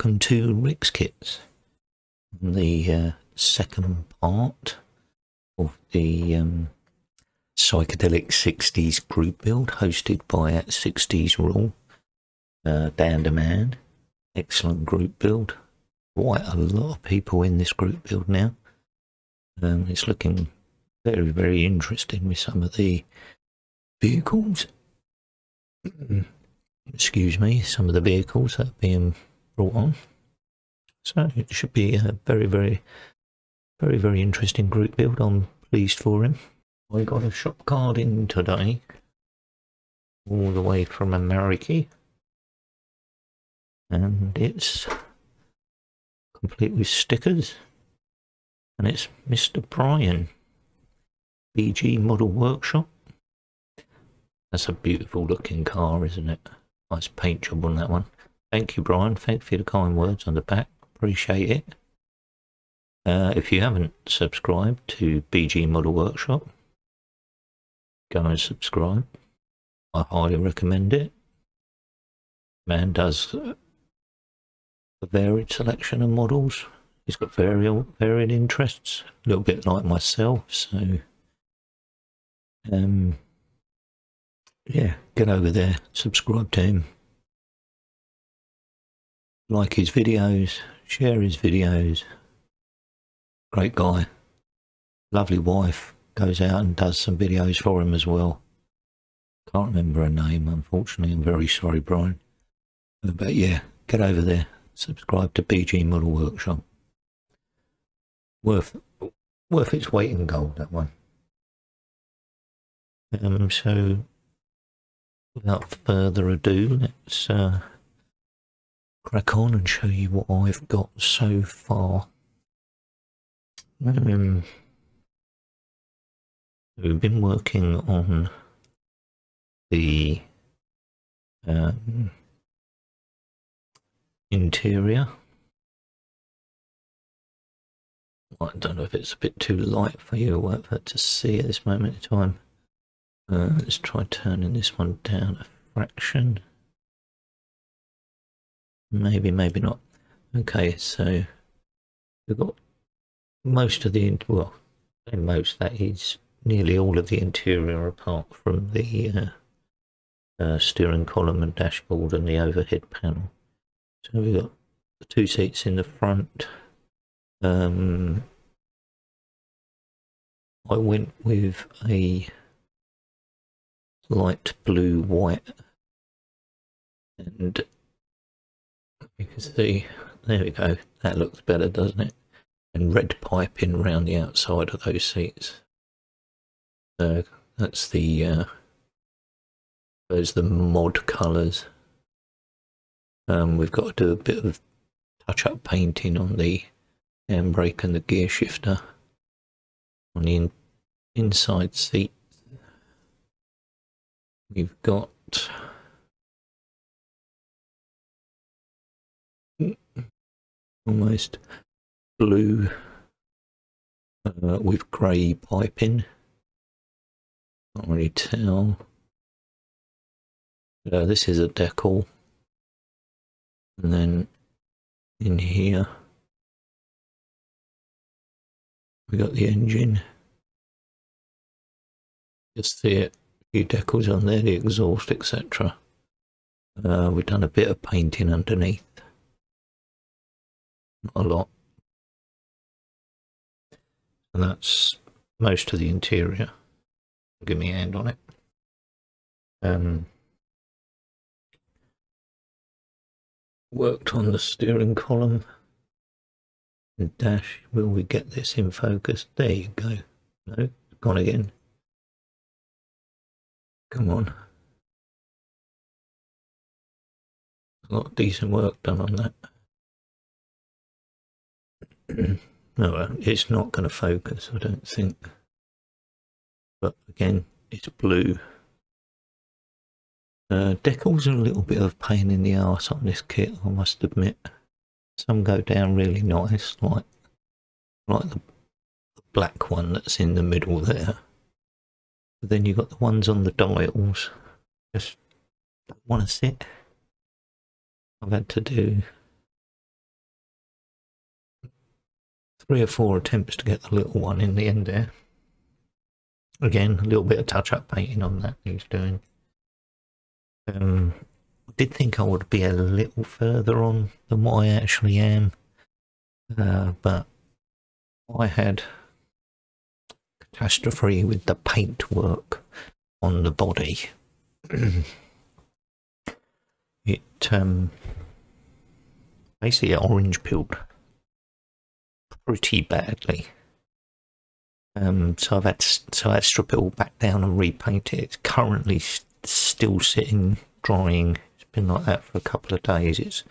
Welcome to Rick's Kits, the uh, second part of the um, psychedelic 60s group build hosted by at 60s Rule, uh, Dan Man. Excellent group build. Quite a lot of people in this group build now. Um, it's looking very, very interesting with some of the vehicles. excuse me, some of the vehicles that are being brought on. So it should be a very, very, very, very interesting group build. I'm pleased for him. I got a shop card in today, all the way from America, and it's complete with stickers, and it's Mr. Brian, BG Model Workshop. That's a beautiful looking car, isn't it? Nice paint job on that one. Thank you, Brian. Thank you for the kind words on the back. Appreciate it. Uh, if you haven't subscribed to BG Model Workshop, go and subscribe. I highly recommend it. Man does a varied selection of models. He's got varied, varied interests, a little bit like myself. So, um, yeah, get over there, subscribe to him, like his videos, share his videos. Great guy, lovely wife, goes out and does some videos for him as well. Can't remember her name, unfortunately. I'm very sorry, Brian. But yeah, get over there, subscribe to BG Model Workshop. Worth, worth its weight in gold, that one. Um, so without further ado, let's uh, crack on and show you what I've got so far. Um, we've been working on the um, interior. I don't know if it's a bit too light for you or whatever to see at this moment in time. Uh, let's try turning this one down a fraction. Maybe, maybe not. Okay, so we've got most of the, well, most, that is nearly all of the interior apart from the uh, uh, steering column and dashboard and the overhead panel. So we've got the two seats in the front. Um, I went with a light blue white and you can see there we go. That looks better doesn't it? And red piping around the outside of those seats. So that's the uh those the mod colors um we've got to do a bit of touch up painting on the handbrake and the gear shifter on the in inside seat. We've got almost blue uh, with grey piping. Can't really tell. Uh, this is a decal. And then in here we got the engine. Just see it few decals on there, the exhaust, etc. Uh, we've done a bit of painting underneath. Not a lot. And that's most of the interior. Give me a hand on it. Um, worked on the steering column and dash. Will we get this in focus? There you go. No, gone again. Come on. A lot of decent work done on that. No, uh, it's not going to focus, I don't think. But again, it's blue. Uh, decals are a little bit of pain in the arse on this kit, I must admit. Some go down really nice, like like the black one that's in the middle there. But then you've got the ones on the dials. Just don't want to sit. I've had to do three or four attempts to get the little one in the end there. Again, a little bit of touch-up painting on that he's doing. Um, I did think I would be a little further on than what I actually am, uh, but I had catastrophe with the paint work on the body. it um, basically orange peeled pretty badly. Um, so I've had to, so I had to strip it all back down and repaint it. It's currently still sitting drying. It's been like that for a couple of days. It's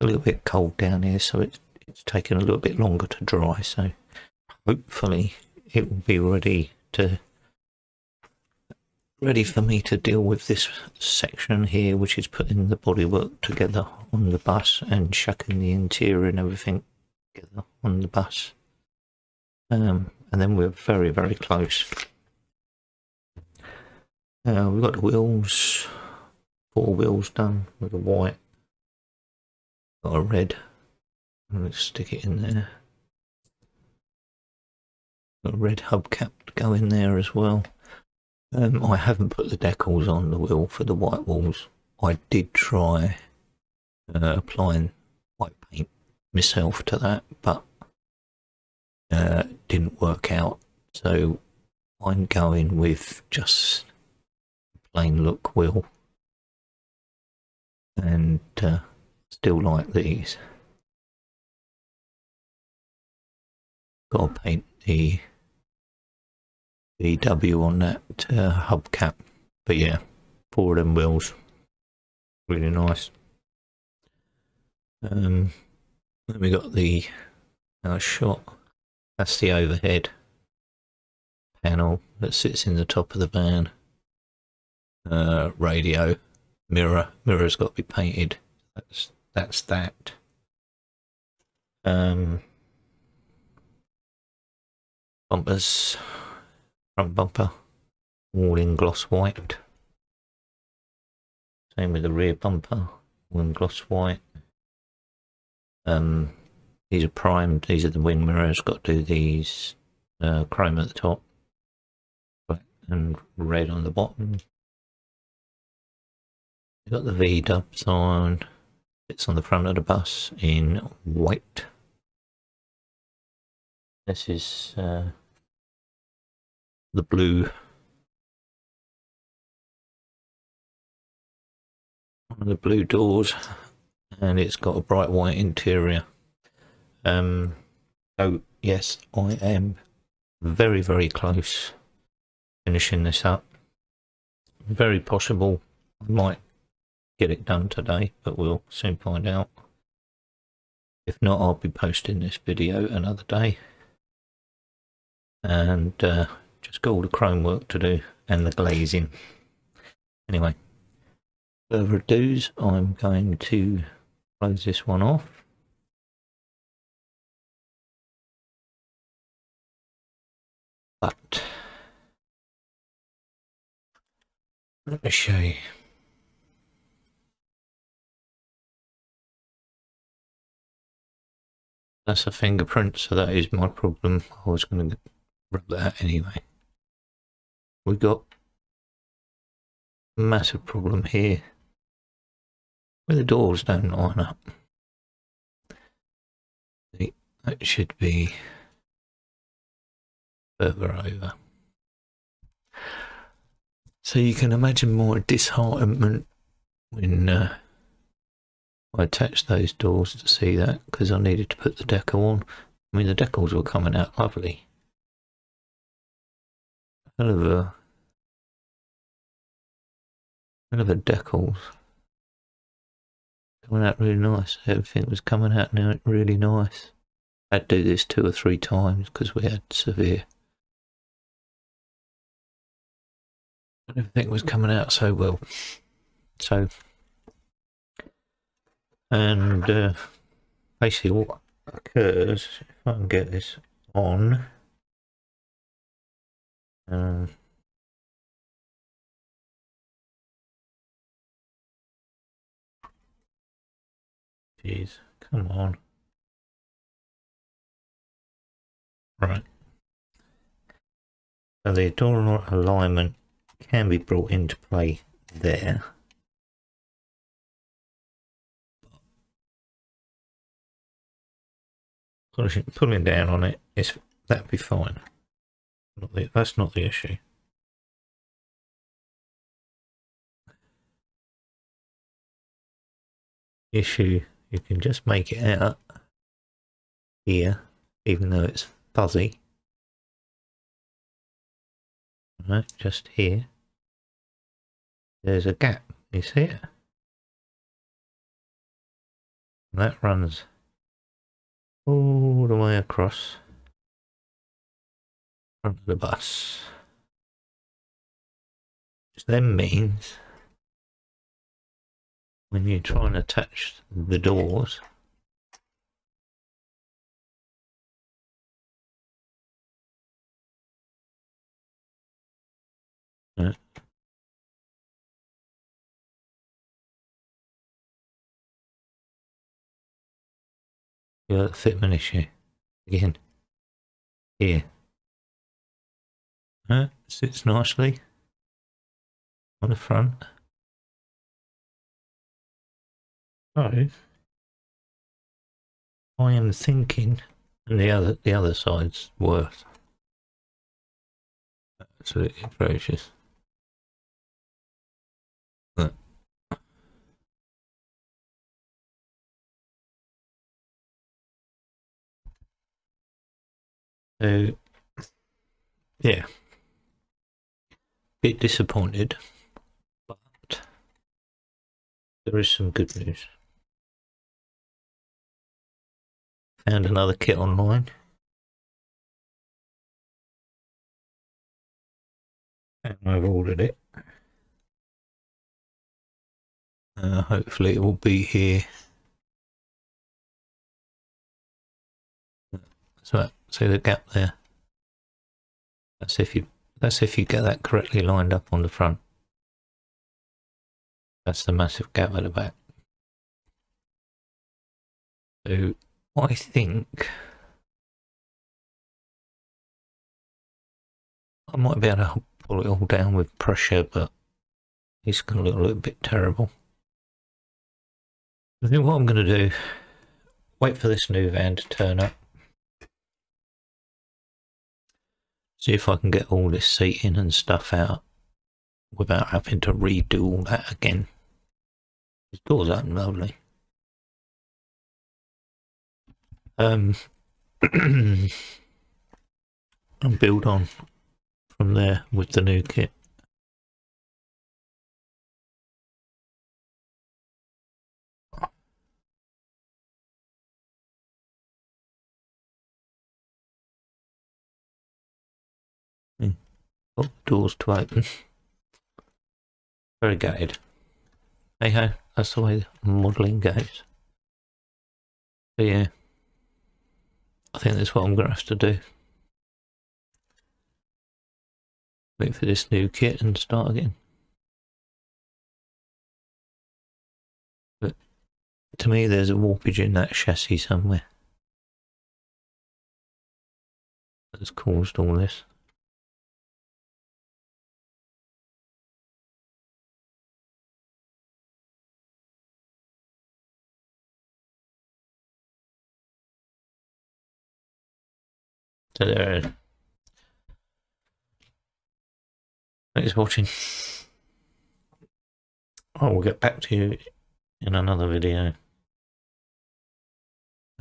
a little bit cold down here, so it's it's taken a little bit longer to dry. So hopefully it will be ready to ready for me to deal with this section here, which is putting the bodywork together on the bus and shucking the interior and everything together on the bus. Um, and then we're very, very close. Uh, we've got the wheels, four wheels done with a white, got a red. Let's stick it in there. Got a red hubcap to go in there as well. Um, I haven't put the decals on the wheel for the white walls. I did try uh, applying myself to that, but uh, didn't work out. So I'm going with just plain look wheel and uh, still like these. Got to paint the VW on that uh, hubcap. But yeah, four of them wheels. Really nice. Um, then we got the uh, shot. That's the overhead panel that sits in the top of the van. Uh, radio, mirror. Mirror's got to be painted. That's that's that. Um, bumpers front bumper, all in gloss white. Same with the rear bumper, all in gloss white. Um, these are primed, these are the wing mirrors, got to do these uh, chrome at the top black and red on the bottom. Got the V dubs on. it's on the front of the bus in white. This is uh, the blue one of the blue doors and it's got a bright white interior. Um so yes i am very very close finishing this up. Very possible i might get it done today but we'll soon find out. If not i'll be posting this video another day. And uh, just got all the chrome work to do and the glazing. Anyway, further ado, I'm going to close this one off. But let me show you. That's a fingerprint, so that is my problem. I was going to rub that anyway we got a massive problem here where the doors don't line up. That should be further over. So you can imagine more disheartenment when uh, I attached those doors to see that because I needed to put the decal on. I mean the decals were coming out lovely kind of a kind of a decals coming out really nice. Everything was coming out really nice. I had to do this two or three times because we had severe. And everything was coming out so well. So, and uh, basically what occurs, if I can get this on, um, Jeez, come on. Right. So the door alignment can be brought into play there. Pulling down on it, it, is that'd be fine. Not the, that's not the issue. issue you can just make it out here even though it's fuzzy. Just here. There's a gap you see it? And that runs all the way across front of the bus. Which then means when you try and attach the doors. Yeah. got the fitment issue again. Here. Uh, sits nicely on the front So, I am thinking, and the other the other side's worse. Absolutely atrocious. So yeah, bit disappointed, but there is some good news. Found another kit online. And I've ordered it. Uh, hopefully it will be here. So see the gap there. That's if you that's if you get that correctly lined up on the front. That's the massive gap at the back. So I think I might be able to pull it all down with pressure, but it's going to look a little bit terrible. I think what I'm going to do, wait for this new van to turn up. See if I can get all this seating and stuff out without having to redo all that again. This door's open lovely. Um, and build on from there with the new kit. Oh, doors to open. Very gutted. Hey ho, that's the way modelling goes. But yeah. I think that's what I'm going to have to do. Wait for this new kit and start again. But to me there's a warpage in that chassis somewhere. That's caused all this. There. Thanks for watching. I will get back to you in another video.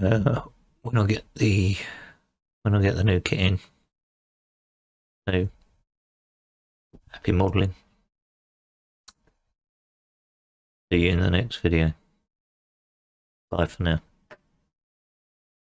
Uh, when I get the when I get the new kit in. So happy modelling. See you in the next video. Bye for now.